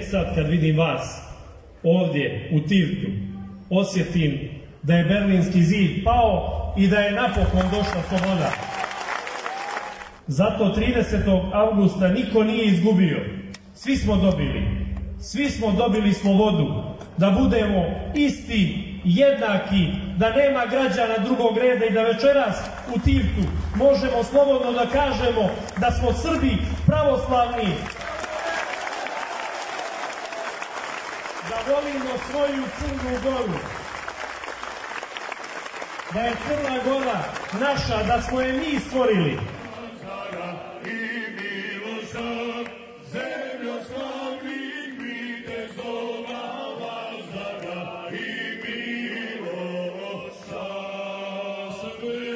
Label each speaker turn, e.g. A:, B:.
A: Sad kad vidim vas ovdje u Tivtu, osjetim da je Berlinski zid pao i da je napokon došla sloboda. Zato 30. avgusta niko nije izgubio. Svi smo dobili. Svi smo dobili slobodu da budemo isti, jednaki, da nema građana drugog reda i da večeras u Tivtu možemo slobodno da kažemo da smo Srbi pravoslavni, da volimo svoju Crnu Goru. Da je Crna Gora naša, da smo je mi stvorili. Good.